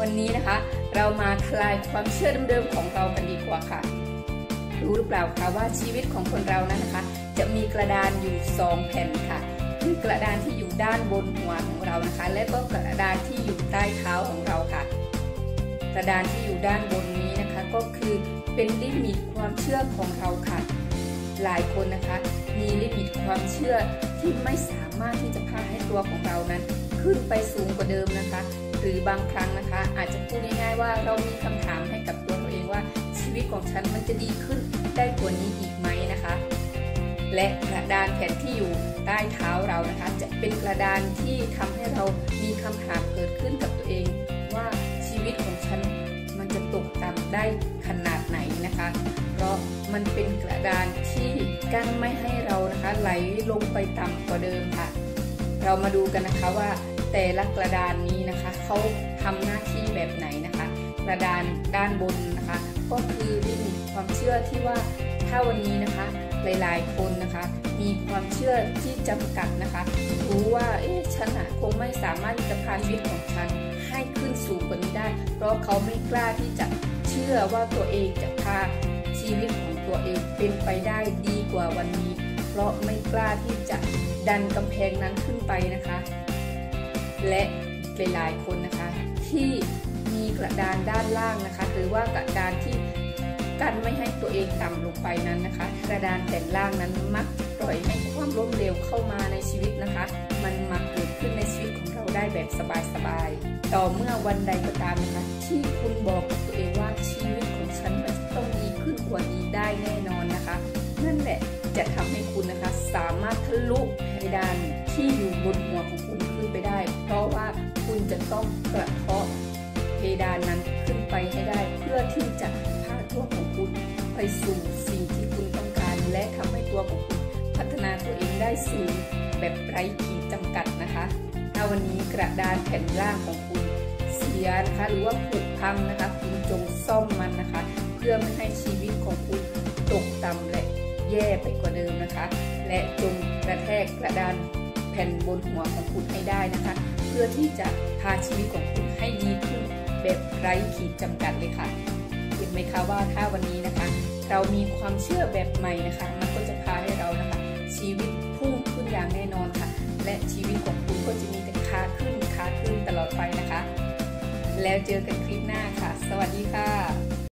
วันนี้นะคะ เรามาทลายความเชื่อเดิมๆของเรากันดีกว่าค่ะ รู้หรือเปล่าคะว่าชีวิตของคนเรานั้นนะคะ จะมีกระดานอยู่2แผ่นค่ะ คือกระดานที่อยู่ด้านบนหัวของเรานะคะ และก็กระดานที่อยู่ใต้เท้าของเราค่ะ กระดานที่อยู่ด้านบนนี้นะคะ ก็คือเป็น limit ความเชื่อของเราค่ะ หลายคนนะคะ มี limit ความเชื่อที่ไม่สามารถที่จะพาให้ตัวของเรานั้น ขึ้นไปสูงกว่าเดิมนะคะ หรือบางครั้งนะคะ อาจจะพูดง่ายๆว่าเรามีคำถามให้กับตัวเราเองว่าชีวิตของฉันมันจะดีขึ้นได้กว่านี้อีกไหมนะคะ และกระดานแผ่นที่อยู่ใต้เท้าเรานะคะ จะเป็นกระดานที่ทำให้เรามีคำถามเกิดขึ้นกับตัวเอง ว่าชีวิตของฉันมันจะตกต่ำได้ขนาดไหนนะคะ เพราะมันเป็นกระดานที่กั้นไม่ให้เรานะคะไหลลงไปต่ำกว่าเดิมค่ะ เรามาดูกันนะคะว่า แต่ละกระดานนี้นะคะเขาทำหน้าที่แบบไหนนะคะ กระดานด้านบนนะคะ ก็คือลิมิตความเชื่อที่ว่าถ้าวันนี้นะคะหลายๆ คนนะคะ มีความเชื่อที่จำกัดนะคะ รู้ว่าเอ๊ะฉันคงไม่สามารถจะพาชีวิตของฉันให้ขึ้นสู่กว่านี้ได้ เพราะเขาไม่กล้าที่จะเชื่อว่าตัวเองจะพาชีวิตของตัวเองเป็นไปได้ดีกว่าวันนี้ เพราะไม่กล้าที่จะดันกำแพงนั้นขึ้นไปนะคะ และหลายๆคนนะคะ ที่มีกระดานด้านล่างนะคะ หรือว่ากระดานที่กันไม่ให้ตัวเองต่ำลงไปนั้นนะคะ กระดานแต่งล่างนั้นมักปล่อยให้ความล้มเหลวเข้ามาในชีวิตนะคะ มันมาเกิดขึ้นในชีวิตของเราได้แบบสบายๆ ต่อเมื่อวันใดก็ตามนะคะ ที่คุณบอกกับตัวเองว่าชีวิตของฉันมันต้องดีขึ้นกว่านี้ได้แน่นอนนะคะ นั่นแหละจะทำให้คุณนะคะสามารถทะลุเพดาน ที่อยู่บนหัวของคุณขึ้นไปได้ เพราะว่าคุณจะต้องกระเทาะเพดานนั้นขึ้นไปให้ได้ เพื่อที่จะพาตัวของคุณไปสู่สิ่งที่คุณต้องการ และทำให้ตัวของคุณพัฒนาตัวเองได้สูงแบบไร้ขีดจำกัดนะคะถ้าวันนี้กระดานแผ่นล่างของคุณเสียนะคะหรือว่าผุพังนะคะคุณจงซ่อมมันนะคะ เพื่อไม่ให้ชีวิตของคุณตกต่ำและแย่ไปกว่าเดิมนะคะ และจงกระแทกกระดาน ผ่นบนหัวของคุณให้ได้นะคะ เพื่อที่จะพาชีวิตของคุณให้ดีขึ้นแบบไร้ขีดจำกัดเลยค่ะ เห็นไหมคะว่าถ้าวันนี้นะคะ เรามีความเชื่อแบบใหม่นะคะ มันก็จะพาให้เรานะคะ ชีวิตพุ่งขึ้นอย่างแน่นอนค่ะ และชีวิตของคุณก็จะมีแต่ขาขึ้นขาขึ้นตลอดไปนะคะ แล้วเจอกันคลิปหน้าค่ะ สวัสดีค่ะ